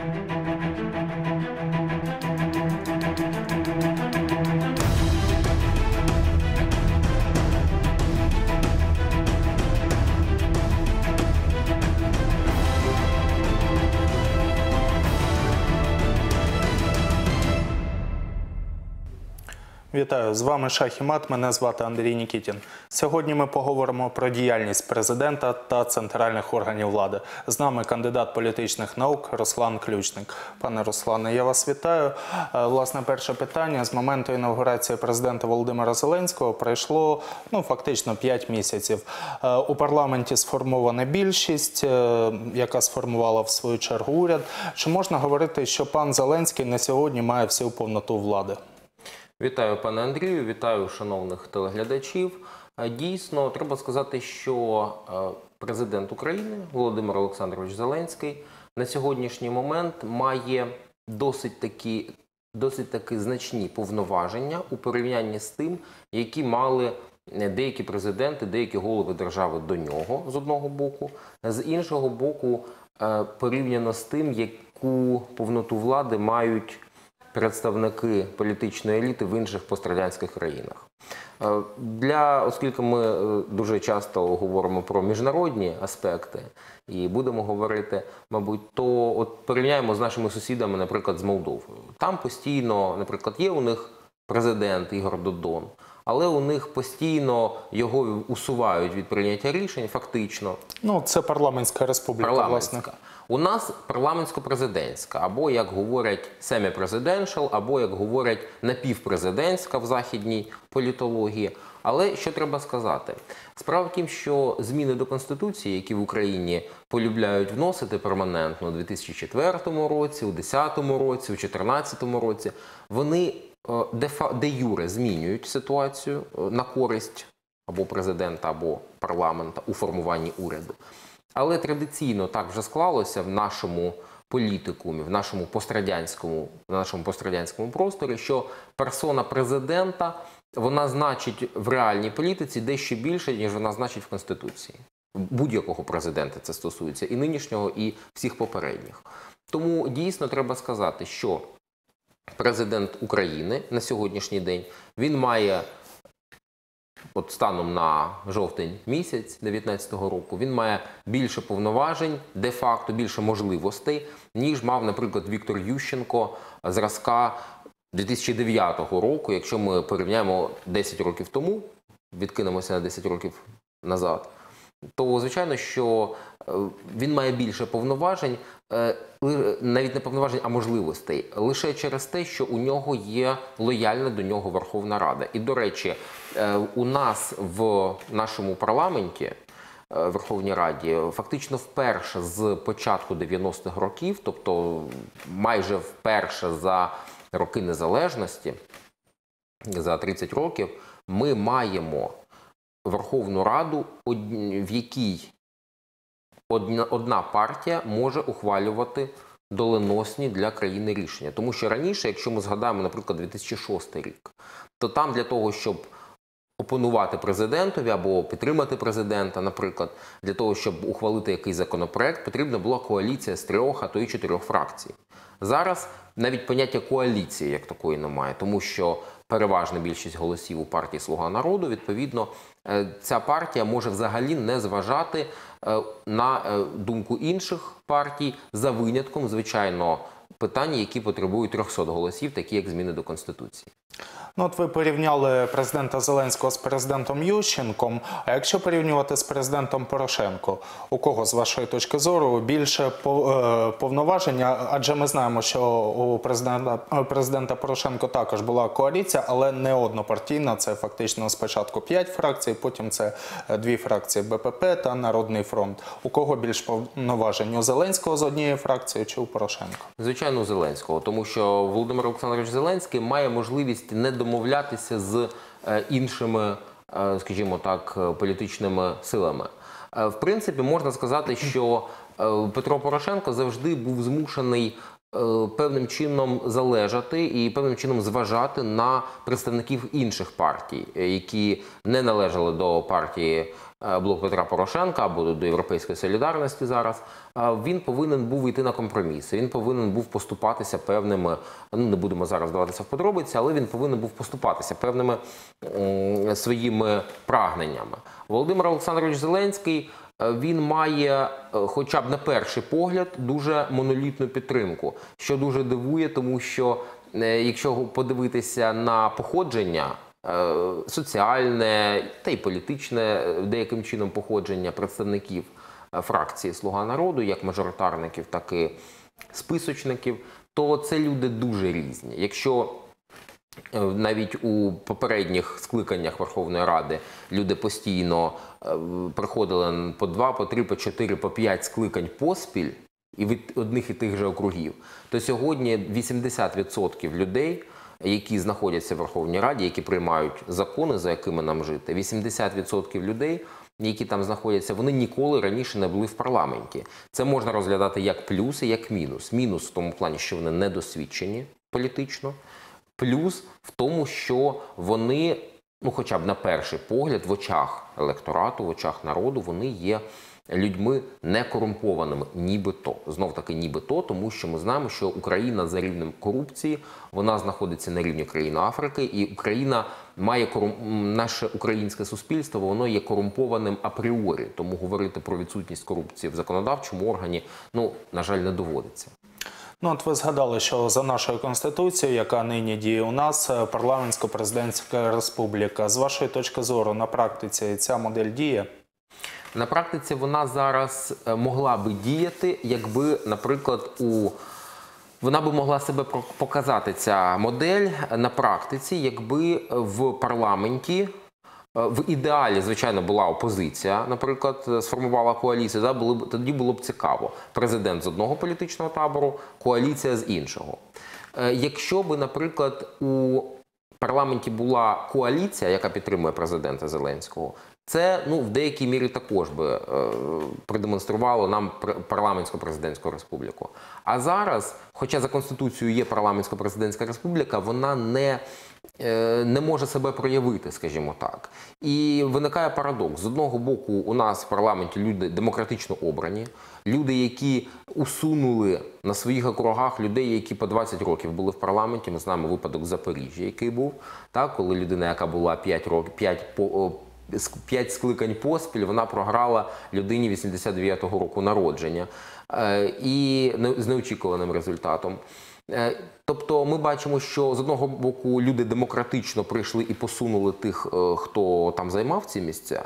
Thank you. Вітаю з вами Шах і Мат. Мене звати Андрій Нікітін. Сьогодні ми поговоримо про діяльність президента та центральних органів влади. З нами кандидат політичних наук Руслан Ключник. Пане Руслане, я вас вітаю. Е, Власне, перше питання з моменту інаугурації президента Володимира Зеленського пройшло ну фактично 5 місяців. Е, У парламенті сформована більшість, е, яка сформувала в свою чергу уряд. Чи можна говорити, що пан Зеленський на сьогодні має всю повноту влади? Вітаю, пане Андрію, вітаю шановних телеглядачів. Е, Дійсно, треба сказати, що е, президент України Володимир Олександрович Зеленський на сьогоднішній момент має досить такі, досить таки значні повноваження у порівнянні з тим, які мали е, деякі президенти, деякі голови держави до нього з одного боку, з іншого боку, порівняно з тим, яку повноту влади мають представники політичної еліти в інших пострадянських країнах. Е, Для, оскільки ми е, дуже часто говоримо про міжнародні аспекти і будемо говорити, мабуть, то от порівняємо з нашими сусідами, наприклад, з Молдовою. Там постійно, наприклад, є у них президент Ігор Додон, але у них постійно його усувають від прийняття рішень, фактично. Ну, це парламентська республіка, власне. У нас парламентсько-президентська, або як говорять semi-presidential, або як говорять напівпрезидентська в західній політології. Але що треба сказати? Справа в тім, що зміни до конституції, які в Україні полюбляють вносити перманентно у 2004 році, у 2010 році, у 2014 році, вони де, фа- де юре змінюють ситуацію е, на користь або президента, або парламента у формуванні уряду. Але традиційно так вже склалося в нашому політикумі, в нашому пострадянському, в нашому пострадянському просторі, що персона президента вона значить в реальній політиці дещо більше, ніж вона значить в Конституції. Будь-якого президента це стосується і нинішнього, і всіх попередніх. Тому дійсно треба сказати, що президент України на сьогоднішній день він має от станом на жовтень місяць 2019 року, він має більше повноважень, де-факто більше можливостей, ніж мав, наприклад, Віктор Ющенко зразка 2009 року, якщо ми порівняємо 10 років тому, відкинемося на 10 років назад. То звичайно, що він має більше повноважень, е, навіть не повноважень, а можливостей, лише через те, що у нього є лояльна до нього Верховна Рада. І до речі, е, у нас в нашому парламенті. е, Верховній Раді фактично вперше з початку 90-х років, тобто майже вперше за роки незалежності, за 30 років, ми маємо Верховну Раду, в якій одна, одна партія може ухвалювати доленосні для країни рішення. Тому що раніше, якщо ми згадаємо, наприклад, 2006 рік, то там для того, щоб опонувати президентові або підтримати президента, наприклад, для того, щоб ухвалити якийсь законопроект, потрібна була коаліція з трьох, а то й чотирьох фракцій. Зараз навіть поняття коаліції як такої немає, тому що переважна більшість голосів у партії Слуга народу, відповідно, ця партія може взагалі не зважати е, на е, думку інших партій за винятком, звичайно, питань, які потребують 300 голосів, такі як зміни до конституції. Ну, от ви порівняли президента Зеленського з президентом Ющенком. А якщо порівнювати з президентом Порошенко, у кого з вашої точки зору більше е, повноваження? Адже ми знаємо, що у президента президента Порошенко також була коаліція, але не однопартійна. Це фактично спочатку п'ять фракцій, потім це е, дві фракції БПП та Народний фронт. У кого більш повноважень? У Зеленського з однієї фракції чи у Порошенка? Звичайно, у Зеленського, тому що Володимир Олександрович Зеленський має можливість не домовлятися з е, іншими, е, скажімо так, е, політичними силами. В принципі, можна сказати, що Петро Порошенко завжди був змушений певним чином залежати і певним чином зважати на представників інших партій, е, які не належали до партії е, Блок Петра Порошенка або до Європейської солідарності зараз. Він повинен був йти на компроміси. Він повинен був поступатися певними. Ну не будемо зараз даватися в подробиці, але він повинен був поступатися певними своїми прагненнями. Володимир Олександрович Зеленський. Е, Він має, е, хоча б на перший погляд, дуже монолітну підтримку, що дуже дивує, тому що е, якщо подивитися на походження соціальне та й політичне деяким чином походження представників фракції Слуга народу, як мажоритарників, так і списочників, то це люди дуже різні. Якщо навіть у попередніх скликаннях Верховної Ради люди постійно е, приходили по два, по три, по чотири, по п'ять скликань поспіль і від одних і тих же округів, то сьогодні 80% людей, які знаходяться в Верховній Раді, які приймають закони, за якими нам жити, 80% людей. Які там знаходяться, вони ніколи раніше не були в парламенті. Це можна розглядати як плюс і як мінус. Мінус в тому плані, що вони недосвідчені політично, Плюс в тому, що вони, ну хоча б на перший погляд, в очах електорату, в очах народу, вони є людьми некорумпованими, нібито. Знов таки, нібито, тому що ми знаємо, що Україна за рівнем корупції вона знаходиться на рівні країн Африки, і Україна має корум... наше українське суспільство, воно є корумпованим апріорі. Тому говорити про відсутність корупції в законодавчому органі, ну на жаль, не доводиться. Ну, от ви згадали, що за нашою конституцією, яка нині діє у нас, е, парламентсько-президентська республіка. З вашої точки зору, на практиці ця модель діє? На практиці вона зараз е, могла би діяти, якби, наприклад, у вона би могла себе показати ця модель на практиці, якби в парламенті. Е, В ідеалі, звичайно, була опозиція, наприклад, е, сформувала коаліцію. Да, було б тоді було б цікаво. Президент з одного політичного табору, коаліція з іншого. Е, Якщо би, наприклад, у парламенті була коаліція, яка підтримує президента Зеленського, це ну в деякій мірі також би е, продемонструвало нам пр- парламентсько-президентську республіку. А зараз, хоча за конституцією є парламентсько-президентська республіка, вона не, не може себе проявити, скажімо так. І виникає парадокс: з одного боку, у нас в парламенті люди демократично обрані, люди, які усунули на своїх округах людей, які по 20 років були в парламенті. Ми знаємо випадок Запоріжжя, який був так, коли людина, яка була 5 років, 5 по. П'ять скликань поспіль вона програла людині 89-го року народження е, і з неочікуваним результатом. Е, Тобто ми бачимо, що з одного боку люди демократично прийшли і посунули тих, е, хто там займав ці місця.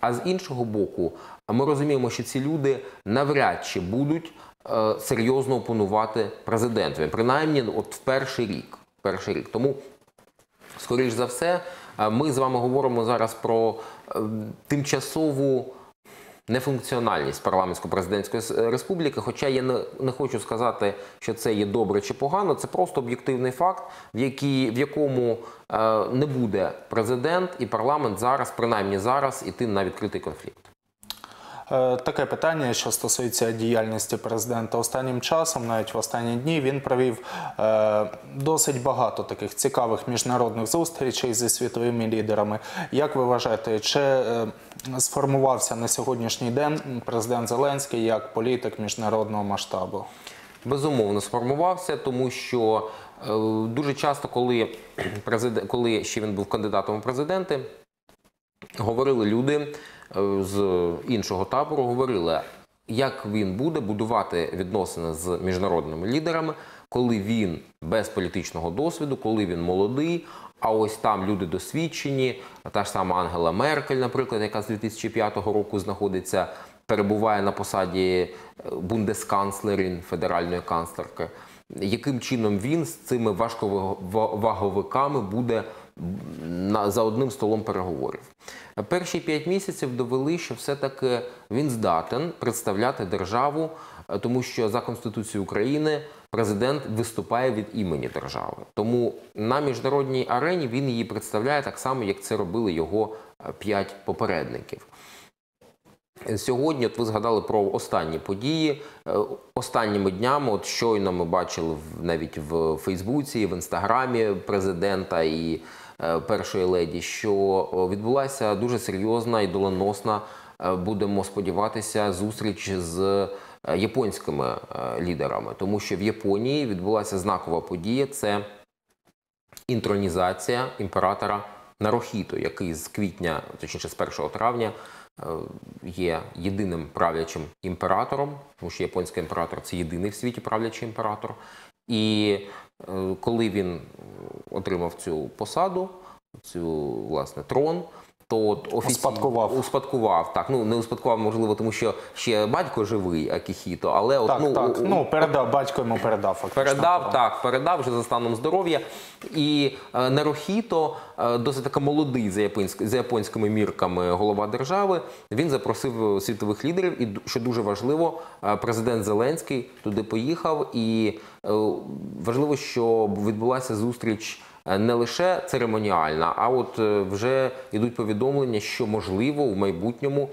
А з іншого боку, ми розуміємо, що ці люди навряд чи будуть е, серйозно опонувати президентові, принаймні от в перший рік. Перший рік. Тому скоріш за все, ми з вами говоримо зараз про тимчасову нефункціональність парламентсько-президентської республіки. Хоча я не, не хочу сказати, що це є добре чи погано, це просто об'єктивний факт, в, якій, в якому е, не буде президент і парламент зараз, принаймні зараз, іти на відкритий конфлікт. Е, Таке питання, що стосується діяльності президента останнім часом, навіть в останні дні, він провів е, досить багато таких цікавих міжнародних зустрічей зі світовими лідерами. Як ви вважаєте, чи е, сформувався на сьогоднішній день президент Зеленський як політик міжнародного масштабу? Безумовно сформувався, тому що дуже часто, коли президент, коли ще він був кандидатом у президенти, говорили люди з іншого табору, говорили, як він буде будувати відносини з міжнародними лідерами, коли він без політичного досвіду, коли він молодий. А ось там люди досвідчені, та ж сама Ангела Меркель, наприклад, яка з 2005 року знаходиться, перебуває на посаді е, бундесканцлерін федеральної канцлерки. Яким чином він з цими важковаговиками буде за одним столом переговорів? Перші п'ять місяців довели, що все-таки він здатен представляти державу, е, тому що за Конституцією України президент виступає від імені держави. Тому на міжнародній арені він її представляє так само, як це робили його е, п'ять попередників. Сьогодні, от ви згадали про останні події. Е, Останніми днями, от щойно ми бачили навіть в Фейсбуці, в інстаграмі президента і першої леді, що відбулася дуже серйозна і доленосна, е, будемо сподіватися, зустріч з е, японськими е, лідерами, тому що в Японії відбулася знакова подія. Це інтронізація імператора Нарохіто, який з квітня, точніше з 1 травня, е, є єдиним правлячим імператором, тому що японський імператор це єдиний в світі правлячий імператор. І е, коли він отримав цю посаду, цю власне трон. То от офіційно Успадкував. успадкував так. Ну не успадкував, можливо, тому що ще батько живий Акіхіто, але от Так, ну, так. у- Ну, передав, батько йому передав фактично. Передав так, передав вже за станом здоров'я. І е, Нарохіто, е, досить таки молодий за, японськ, за японськими мірками голова держави. Він запросив світових лідерів, і що дуже важливо, е, президент Зеленський туди поїхав. І е, важливо, щоб відбулася зустріч. Е, Не лише церемоніальна, а от е, вже йдуть повідомлення, що можливо в майбутньому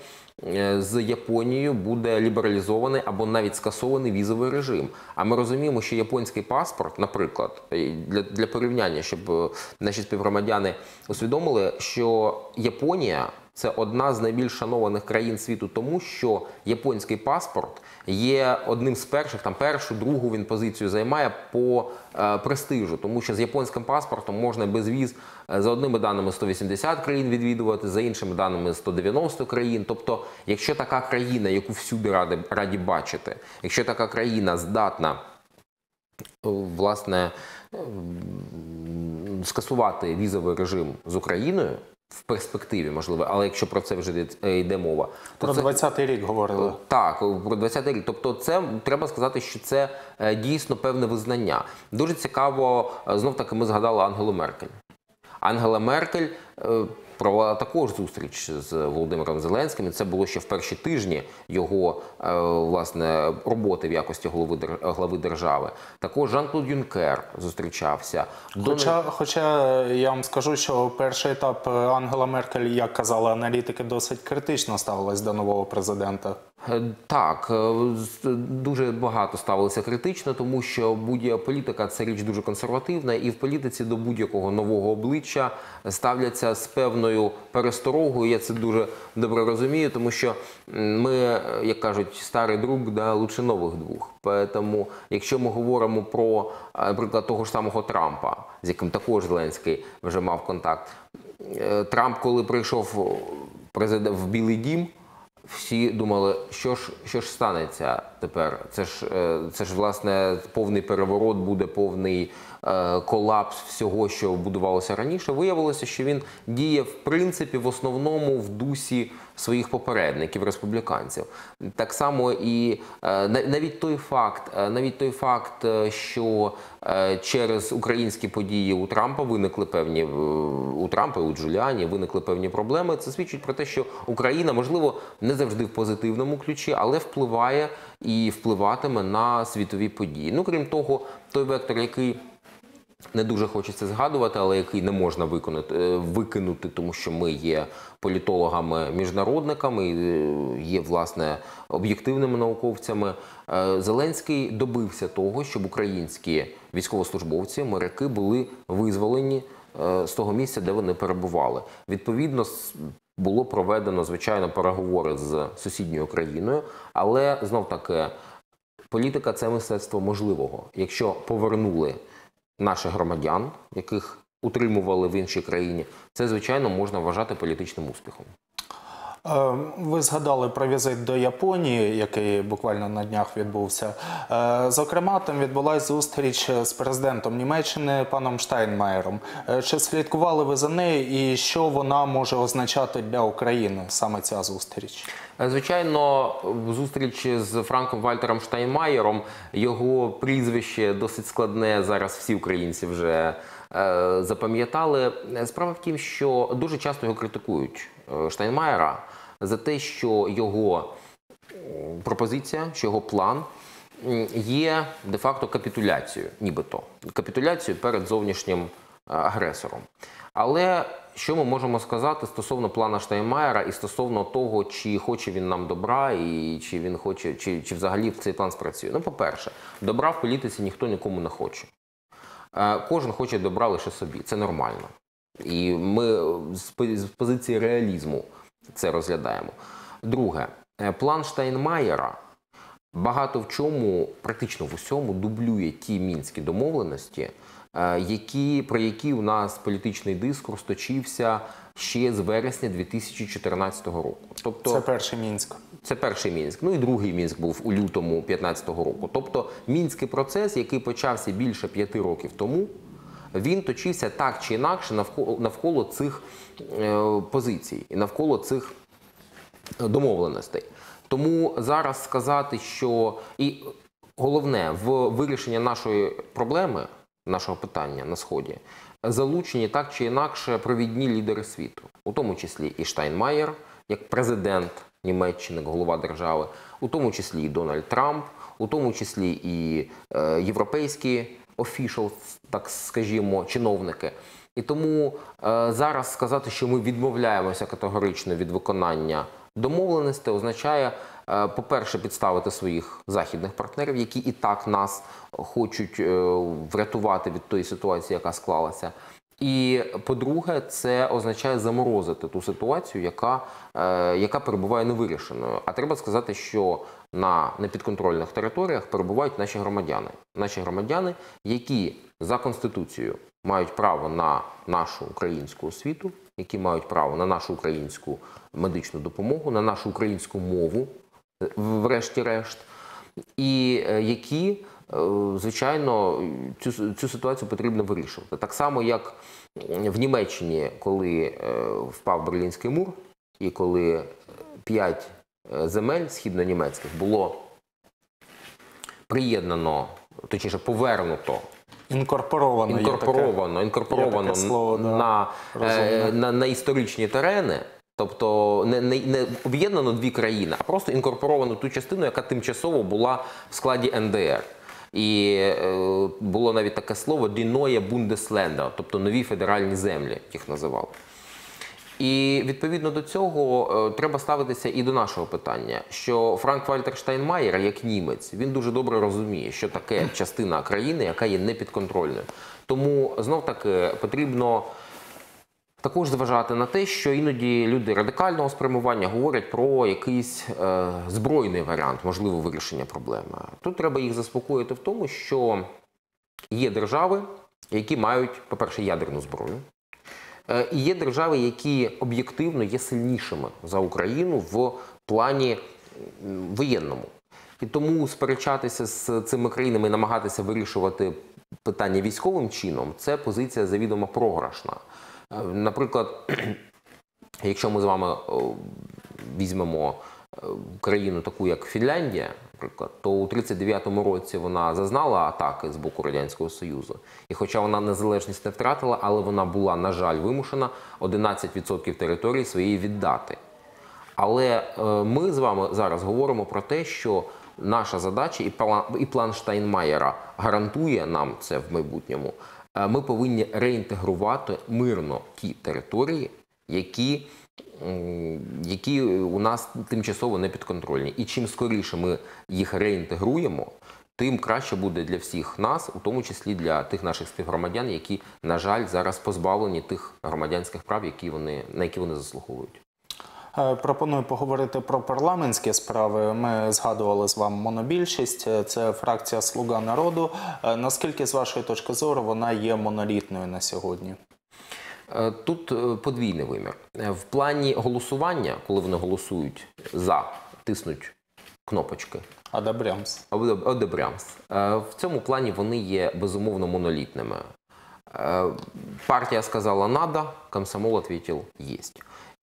е, з Японією буде лібералізований або навіть скасований візовий режим. А ми розуміємо, що японський паспорт, наприклад, для, для порівняння, щоб наші співгромадяни усвідомили, що Японія це одна з найбільш шанованих країн світу, тому що японський паспорт є одним з перших, там першу, другу він позицію займає по е, престижу, тому що з японським паспортом можна без віз е, за одними даними 180 країн відвідувати, за іншими даними 190 країн. Тобто, якщо така країна, яку всюди раді, раді бачити, якщо така країна здатна е, власне скасувати візовий режим з Україною в перспективі, можливо, але якщо про це вже йде- йде мова, то Про це 20-й рік говорили. так, про 20 рік. Тобто, це треба сказати, що це е, дійсно певне визнання. Дуже цікаво, знов таки ми згадали Ангелу Меркель. Ангела Меркель е, провела також зустріч з Володимиром Зеленським. Це було ще в перші тижні його е, власне роботи в якості голови глави держави. Також Жан-Клод Юнкер зустрічався. Хоча, хоча я вам скажу, що перший етап е, Ангела Меркель, як казали аналітики, досить критично ставилась до нового президента. Е, Так, е, дуже багато ставилося критично, тому що будь-яка політика це річ дуже консервативна, і в політиці до будь-якого нового обличчя ставляться з певною пересторогою. Я це дуже добре розумію, тому що ми, е, як кажуть, старий друг да лучше нових двох. Тому, якщо ми говоримо про, наприклад, того ж самого Трампа, з яким також Зеленський вже мав контакт, Трамп, коли прийшов в Білий Дім. Всі думали, що ж, що ж станеться тепер. Це ж, е, це ж власне повний переворот, буде повний е, колапс всього, що будувалося раніше. Виявилося, що він діє в принципі в основному в дусі своїх попередників, республіканців. Так само і е, на- навіть той факт, навіть той факт, що через українські події у Трампа виникли певні у Трампа у Джуліані виникли певні проблеми. Це свідчить про те, що Україна, можливо, не завжди в позитивному ключі, але впливає і впливатиме на світові події. Ну крім того, той вектор, який не дуже хочеться згадувати, але який не можна виконати, е, викинути, тому що ми є політологами-міжнародниками, е, є власне об'єктивними науковцями. Е, Зеленський добився того, щоб українські військовослужбовці, моряки були визволені з того місця, де вони перебували. Відповідно, було проведено звичайно переговори з сусідньою країною, але знов таки політика це мистецтво можливого. Якщо повернули наших громадян, яких утримували в іншій країні, це звичайно можна вважати політичним успіхом. Е, Ви згадали про візит до Японії, який буквально на днях відбувся. Е, Зокрема, там відбулася зустріч з президентом Німеччини паном Штайнмаєром. Е, Чи слідкували ви за нею і що вона може означати для України саме ця зустріч? Звичайно, в зустрічі з Франком Вальтером Штайнмаєром його прізвище досить складне. Зараз всі українці вже запам'ятали. Справа в тім, що дуже часто його критикують Штайнмаєра за те, що його пропозиція, що його план є де-факто капітуляцією, нібито капітуляцією перед зовнішнім е, агресором. Але що ми можемо сказати стосовно плана Штайнмаєра і стосовно того, чи хоче він нам добра, і чи він хоче, чи, чи взагалі цей план спрацює? Ну, по-перше, добра в політиці ніхто нікому не хоче. Е, Кожен хоче добра лише собі. Це нормально. І ми з позиції реалізму це розглядаємо. Друге, е, план Штайнмаєра багато в чому, практично в усьому, дублює ті мінські домовленості, е, які, про які у нас політичний дискурс точився ще з вересня 2014 року. Тобто Це перший мінськ. це перший мінськ. Ну і другий мінськ був у лютому 2015 року. Тобто мінський процес, який почався більше п'яти років тому, він точився так чи інакше навколо, навколо цих е, позицій і навколо цих домовленостей. Тому зараз сказати, що і головне в вирішенні нашої проблеми, нашого питання на сході, залучені так чи інакше провідні лідери світу, у тому числі і Штайнмаєр, як президент Німеччини, голова держави, у тому числі і Дональд Трамп, у тому числі і е, європейські officials, так скажімо, чиновники. І тому е, зараз сказати, що ми відмовляємося категорично від виконання домовленостей, означає, е, по-перше, підставити своїх західних партнерів, які і так нас хочуть е, врятувати від тої ситуації, яка склалася. І по-друге, це означає заморозити ту ситуацію, яка, е, яка перебуває невирішеною. А треба сказати, що на непідконтрольних територіях перебувають наші громадяни. Наші громадяни, які за конституцією мають право на нашу українську освіту, які мають право на нашу українську медичну допомогу, на нашу українську мову, е, врешті-решт, і е, які, е, звичайно, цю, цю ситуацію потрібно вирішувати. Так само, як в Німеччині, коли впав Берлінський мур, і коли п'ять земель східнонімецьких було приєднано, точніше, повернуто Інкорпоровано. інкорпоровано, інкорпоровано таке слово, да, на, розумне. е, на, на історичні терени. Тобто не, не, не об'єднано дві країни, а просто інкорпоровано ту частину, яка тимчасово була в складі НДР. І е, було навіть таке слово «Діноє Бундесленда, тобто нові федеральні землі, їх називали. І відповідно до цього е, треба ставитися і до нашого питання, що Франк Вальтер Штайнмаєр, як німець, він дуже добре розуміє, що таке частина країни, яка є непідконтрольною. Тому знов таки потрібно також зважати на те, що іноді люди радикального спрямування говорять про якийсь е, збройний варіант можливого вирішення проблеми. Тут треба їх заспокоїти в тому, що є держави, які мають, по-перше, ядерну зброю. Е, І є держави, які об'єктивно є сильнішими за Україну в плані воєнному. І тому сперечатися з цими країнами і намагатися вирішувати питання військовим чином це позиція завідомо програшна. Е, Наприклад, якщо ми з вами візьмемо країну таку, як Фінляндія, наприклад, то у 39-му році вона зазнала атаки з боку Радянського Союзу. І хоча вона незалежність не втратила, але вона була, на жаль, вимушена 11% території своєї віддати. Але е, ми з вами зараз говоримо про те, що наша задача і план, і план Штайнмаєра гарантує нам це в майбутньому. Е, Ми повинні реінтегрувати мирно ті території, які, які у нас тимчасово не підконтрольні. І чим скоріше ми їх реінтегруємо, тим краще буде для всіх нас, у тому числі для тих наших співгромадян, які, на жаль, зараз позбавлені тих громадянських прав, які вони, на які вони заслуговують. Е, Пропоную поговорити про парламентські справи. Ми згадували з вами монобільшість. Е, Це фракція Слуга народу. Е, Наскільки, з вашої точки зору, вона є монолітною на сьогодні? Е, Тут е, подвійний вимір. Е, В плані голосування, коли вони голосують за, тиснуть кнопочки Адабрямс. «Одеб- одебрямс. Е, В цьому плані вони є безумовно монолітними. Партія сказала «надо», комсомол відповів «єсть».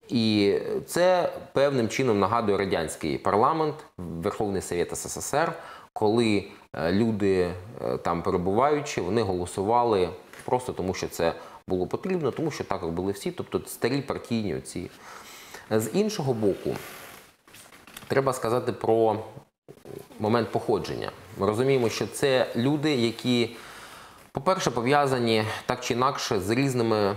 І це певним чином нагадує радянський парламент, Верховний Совет СССР, коли люди там перебуваючи, вони голосували просто тому, що це було потрібно, тому що так робили всі, тобто старі партійні оці. З іншого боку, треба сказати про момент походження. Ми розуміємо, що це люди, які, по-перше, пов'язані так чи інакше з різними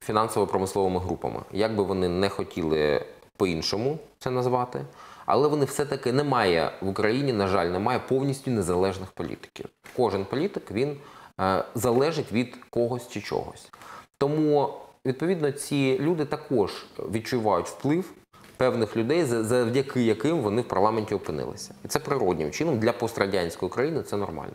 фінансово-промисловими групами. Як би вони не хотіли по-іншому це назвати, але вони все-таки немає в Україні, на жаль, немає повністю незалежних політиків. Кожен політик він залежить від когось чи чогось. Тому, відповідно, ці люди також відчувають вплив певних людей, завдяки яким вони в парламенті опинилися. І це природнім чином для пострадянської країни це нормально.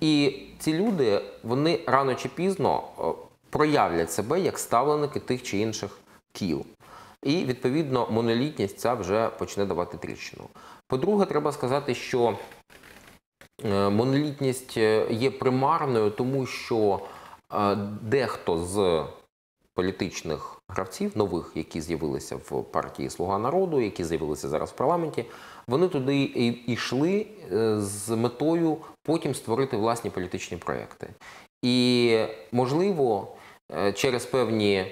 І ці люди вони рано чи пізно е, проявлять себе як ставленики тих чи інших кіл. І відповідно монолітність ця вже почне давати тріщину. По-друге, треба сказати, що е, монолітність е, є примарною, тому що е, дехто з політичних гравців, нових, які з'явилися в партії Слуга народу, які з'явилися зараз в парламенті, вони туди йшли е, з метою потім створити власні політичні проекти. І можливо, е, через певні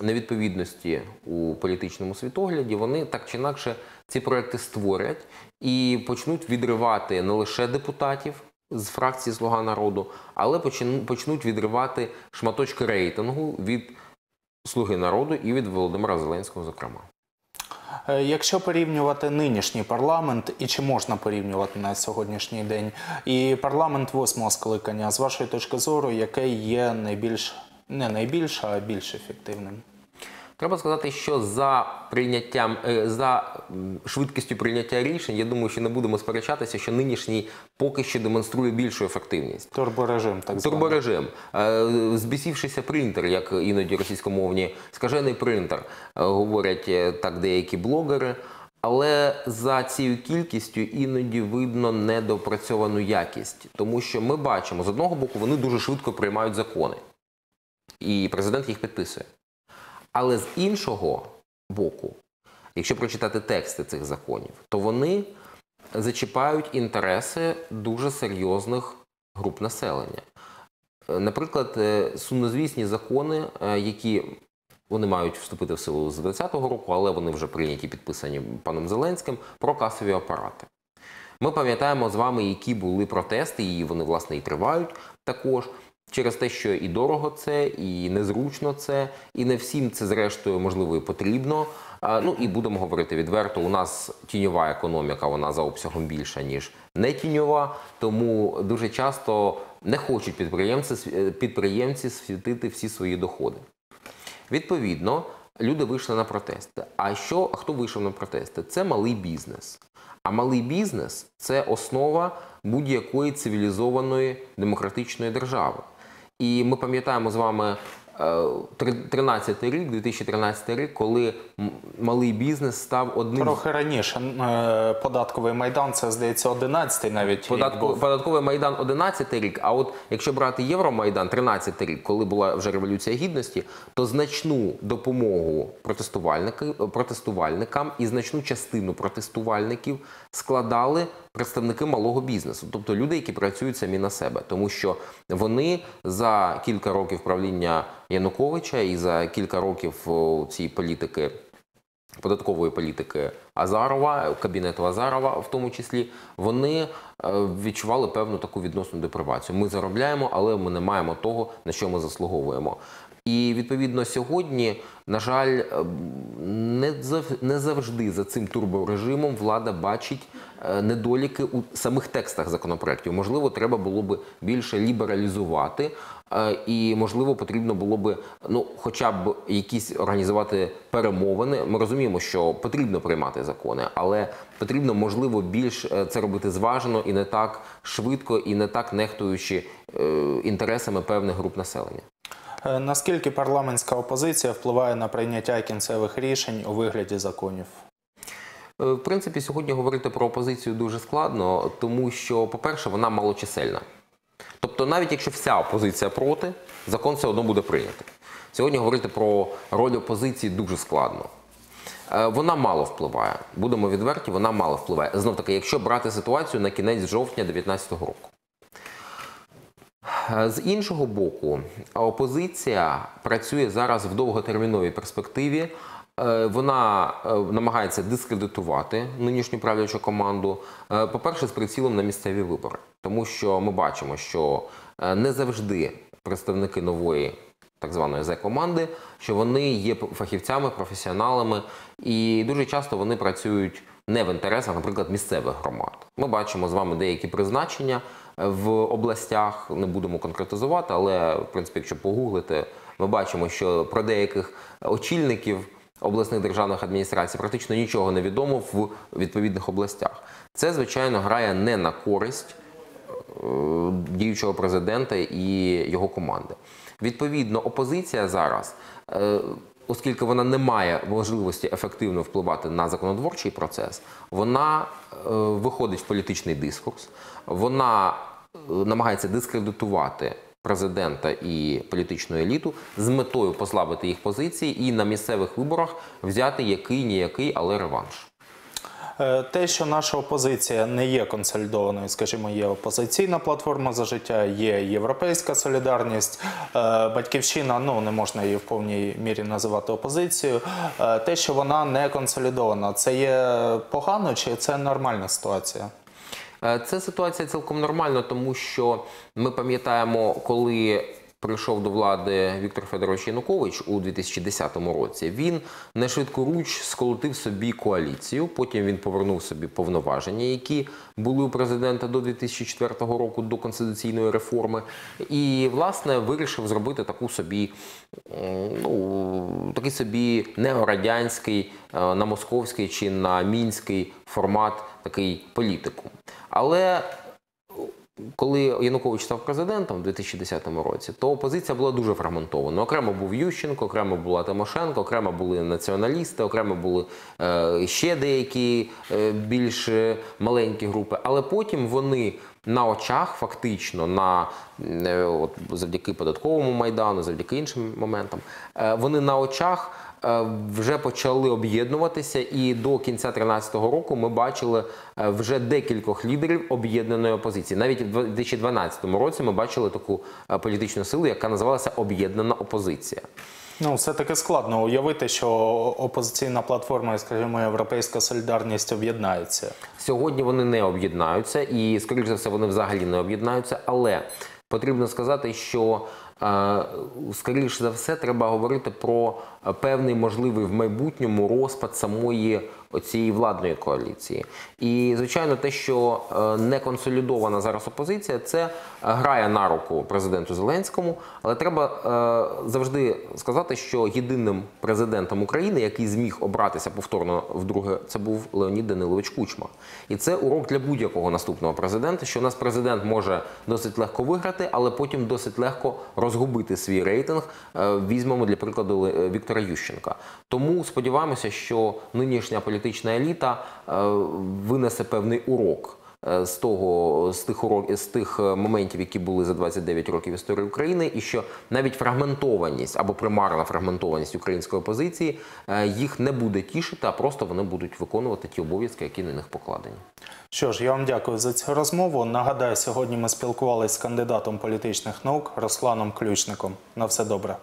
невідповідності у політичному світогляді, вони так чи інакше ці проекти створять і почнуть відривати не лише депутатів з фракції Слуга народу, але почнуть відривати шматочки рейтингу від Слуги народу і від Володимира Зеленського, зокрема. Е, Якщо порівнювати нинішній парламент, і чи можна порівнювати на сьогоднішній день, і парламент восьмого скликання, з вашої точки зору, який є найбільш не найбільш, а більш ефективним? Треба сказати, що за прийняттям е, за швидкістю прийняття рішень, я думаю, що не будемо сперечатися, що нинішній поки що демонструє більшу ефективність. Турборежим, так званий. Турборежим, Е, збісівшися принтер, як іноді російськомовні, скажений принтер, е, говорять так деякі блогери. Але за цією кількістю іноді видно недопрацьовану якість, тому що ми бачимо з одного боку, вони дуже швидко приймають закони, і президент їх підписує. Але з іншого боку, якщо прочитати тексти цих законів, то вони зачіпають інтереси дуже серйозних груп населення. Е, Наприклад, е, сумнозвісні закони, е, які вони мають вступити в силу з 2020 року, але вони вже прийняті, підписані паном Зеленським, про касові апарати. Ми пам'ятаємо з вами, які були протести, і вони, власне, і тривають також. Через те, що і дорого це, і незручно це, і не всім це, зрештою, можливо, і потрібно. Ну і будемо говорити відверто, у нас тіньова економіка, вона за обсягом більша, ніж не тіньова, тому дуже часто не хочуть підприємці, сві- підприємці світити всі свої доходи. Відповідно, люди вийшли на протести. А що хто вийшов на протести? Це малий бізнес. А малий бізнес це основа будь-якої цивілізованої демократичної держави. І ми пам'ятаємо з вами е, 13 рік, 2013 рік, коли малий бізнес став одним Трохи раніше е, податковий майдан, це здається 11-й навіть рік був. податковий майдан 11 рік. А от якщо брати Євромайдан 13 рік, коли була вже революція гідності, то значну допомогу протестувальникам і значну частину протестувальників складали представники малого бізнесу, тобто люди, які працюють самі на себе, тому що вони за кілька років правління Януковича і за кілька років цієї політики податкової політики Азарова, кабінету Азарова, в тому числі, вони е, відчували певну таку відносну депривацію. Ми заробляємо, але ми не маємо того, на що ми заслуговуємо. І відповідно сьогодні, на жаль, е, не зав- не завжди за цим турборежимом влада бачить недоліки у самих текстах законопроєктів. Можливо, треба було би більше лібералізувати, е, і можливо потрібно було би ну, хоча б якісь організувати перемовини. Ми розуміємо, що потрібно приймати закони, але потрібно можливо більш е, це робити зважено і не так швидко, і не так нехтуючи е, інтересами певних груп населення. Е, Наскільки парламентська опозиція впливає на прийняття кінцевих рішень у вигляді законів? Е, В принципі, сьогодні говорити про опозицію дуже складно, тому що, по-перше, вона малочисельна. Тобто, навіть якщо вся опозиція проти, закон все одно буде прийнятий. Сьогодні говорити про роль опозиції дуже складно. Е, Вона мало впливає. Будемо відверті, вона мало впливає. Знов таки, якщо брати ситуацію на кінець жовтня 2019 року. Е, З іншого боку, опозиція працює зараз в довготерміновій перспективі. Е, Вона е, намагається дискредитувати нинішню правлячу команду. Е, По-перше, з прицілом на місцеві вибори, тому що ми бачимо, що не завжди представники нової так званої Зе-команди, що вони є фахівцями, професіоналами, і дуже часто вони працюють не в інтересах, наприклад, місцевих громад. Ми бачимо з вами деякі призначення в областях, не будемо конкретизувати, але в принципі, якщо погуглите, ми бачимо, що про деяких очільників обласних державних адміністрацій практично нічого не відомо в відповідних областях. Це, звичайно, грає не на користь е, діючого президента і його команди. Відповідно, опозиція зараз, е, оскільки вона не має можливості ефективно впливати на законотворчий процес, вона е, виходить в політичний дискурс, вона намагається дискредитувати президента і політичну еліту з метою послабити їх позиції і на місцевих виборах взяти який ніякий, але реванш. Е, Те, що наша опозиція не є консолідованою, скажімо, є опозиційна платформа за життя, є європейська солідарність. Е, Батьківщина, ну не можна її в повній мірі називати опозицією. Е, Те, що вона не консолідована, це є погано чи це нормальна ситуація? Е, Це ситуація цілком нормальна, тому що ми пам'ятаємо, коли прийшов до влади Віктор Федорович Янукович у 2010 році, він не швидкоруч сколотив собі коаліцію. Потім він повернув собі повноваження, які були у президента до 2004 року до конституційної реформи, і власне вирішив зробити таку собі ну, такий собі неорадянський, е, на московський чи на мінський формат такий політикум. Але коли Янукович став президентом у 2010 році, то опозиція була дуже фрагментована. Окремо був Ющенко, окремо була Тимошенко, окремо були націоналісти, окремо були е, ще деякі е, більш маленькі групи. Але потім вони на очах, фактично, на е, от, завдяки податковому майдану, завдяки іншим моментам, е, вони на очах вже почали об'єднуватися, і до кінця 2013 року ми бачили е, вже декількох лідерів об'єднаної опозиції. Навіть в 2012 році ми бачили таку е, політичну силу, яка називалася Об'єднана опозиція. Ну, все-таки складно уявити, що опозиційна платформа, скажімо, європейська солідарність об'єднаються. Сьогодні вони не об'єднаються, і, скоріш за все, вони взагалі не об'єднаються. Але потрібно сказати, що е, скоріш за все треба говорити про е, певний можливий в майбутньому розпад самої цієї владної коаліції. І звичайно, те, що е, не консолідована зараз опозиція, це е, грає на руку президенту Зеленському. Але треба е, завжди сказати, що єдиним президентом України, який зміг обратися повторно вдруге, це був Леонід Данилович Кучма. І це урок для будь-якого наступного президента, що у нас президент може досить легко виграти, але потім досить легко розгубити свій рейтинг. Візьмемо для прикладу Віктора Ющенка. Тому сподіваємося, що нинішня політична еліта е, винесе певний урок. е, З того з тих урок з тих е, моментів, які були за 29 років історії України, і що навіть фрагментованість або примарна фрагментованість української опозиції їх не буде тішити, а просто вони будуть виконувати ті обов'язки, які на них покладені. Що ж, я вам дякую за цю розмову. Нагадаю, сьогодні ми спілкувалися з кандидатом політичних наук Русланом Ключником. На все добре.